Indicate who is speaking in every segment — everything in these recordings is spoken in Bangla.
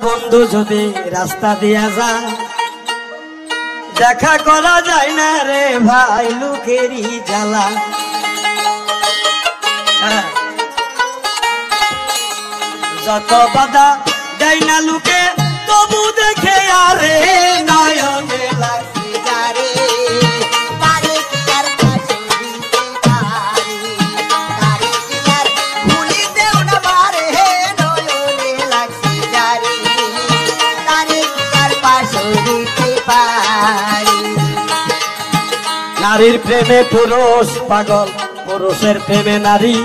Speaker 1: বন্ধু যদি রাস্তা দিয়া যায়, দেখা করা যায় না রে ভাই লোকেরই জ্বালা হ্যাঁ। যত বাধা দেয় না লোকে, তবু দেখে আরে নয়নে নারীর প্রেমে পুরুষ পাগল, পুরুষের প্রেমে নারী।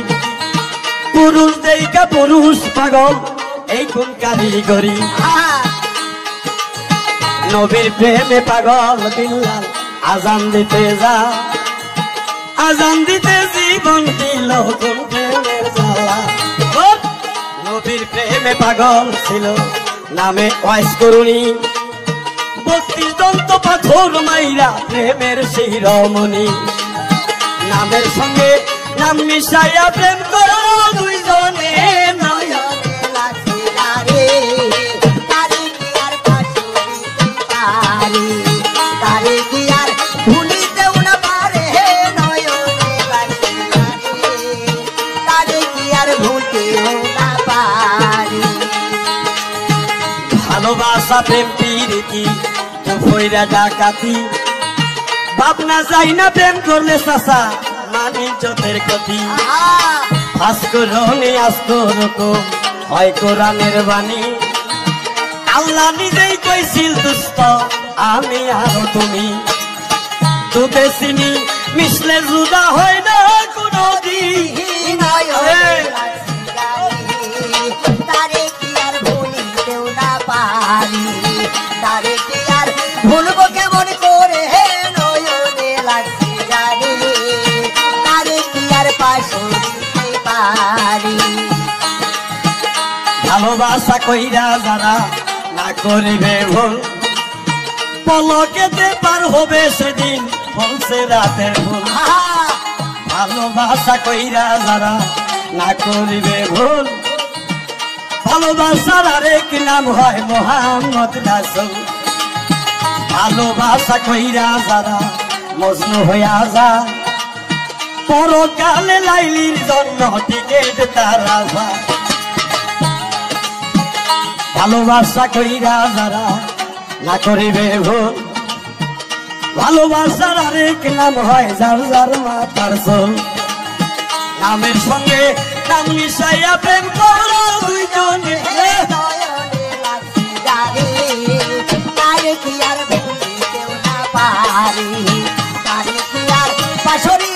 Speaker 1: পুরুষ দেইকা পুরুষ পাগল, এই কোন কারিগরি নবীর প্রেমে পাগল বিল্লাল, আজান দিতে যা। আজান দিতে জীবন দিল কোন প্রেমের জ্বালা। নবীর প্রেমে পাগল ছিল, নামে ওয়াইস করুণী বত্রিশ দন্ত পাথর মাইরা প্রেমের সেই রমণী। নামের সঙ্গে নাম মিশাইয়া প্রেম করো দুইজনে ভালোবাসা, প্রেম, প্রীতি দুফইরা ডাকাতি। ভাবনা যাই না প্রেম করলে চাষা মানি ক্ষতি।
Speaker 2: আহা,
Speaker 1: ভাস্করণী আস্তরকম হয় কোরআনের বাণী। আল্লাহ নিজেই কইছিল দুষ্ট আমি আর তুমি। দুধে চিনি মিশলে জুদা হয় না কোনো
Speaker 2: ভুলবো কেমন করে নয়নে লাগছে যারে তারে কি আর পাশে পারি?
Speaker 1: ভালোবাসা কইরা যারা না করিবে ভুল পলকেতে পার হবে সেদিন বলছে রাতের ভুল। ভালোবাসা কইরা যারা না করিবে ভুল ভালোবাসার আরেক নাম হয় মোহাম্মদ রাসুল। ভালোবাসা কইরা যারা মজনু হইয়া যায় পরকালে লাইলির জন্য টিকেট তারা যায় ভালোবাসা কইরা যারা না করিবে ভুল। ভালোবাসার আরেক নাম হয় যার যার মাতার সোল নামের সঙ্গে নাম মিশাইয়া প্রেম করো দুইজনে পারি। পারি কি আর পাশরি